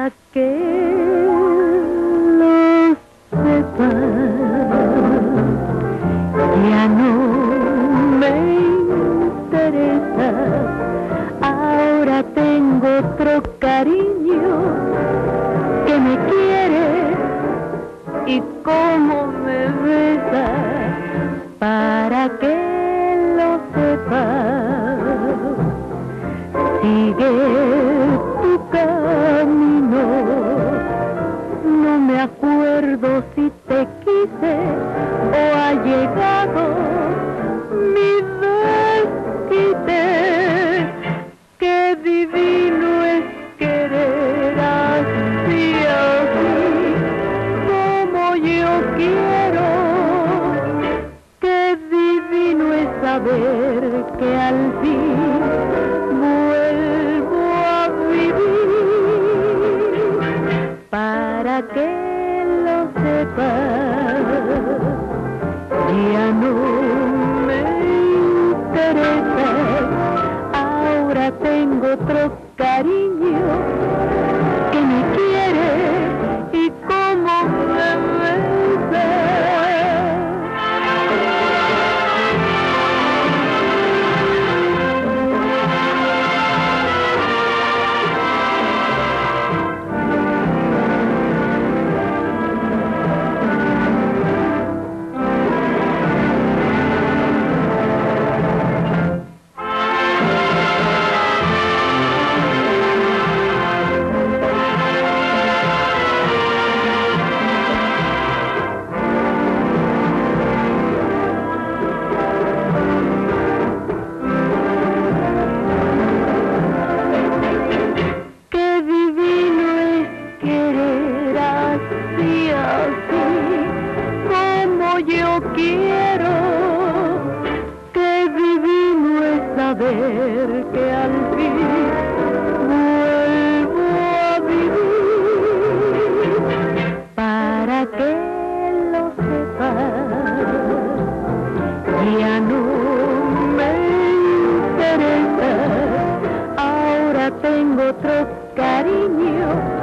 para que lo sepas. Ya no me interesa, ahora tengo otro cariño que me quiere y cómo me besa para que lo sepas. Sigue tu no me acuerdo si te quise o ha llegado mi desquite. Qué divino es querer así, así, como yo quiero. Qué divino es saber que al fin que lo sepas. Yo quiero. Qué divino es saber que al fin vuelvo a vivir para que lo sepas. Ya no me interesa, ahora tengo otro cariño